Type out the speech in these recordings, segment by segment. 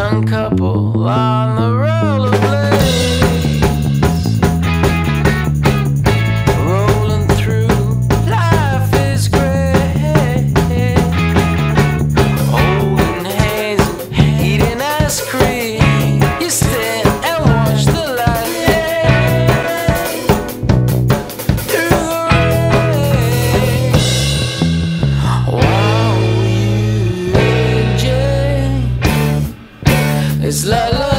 young couple on It's la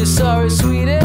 you're sorry, sweetie.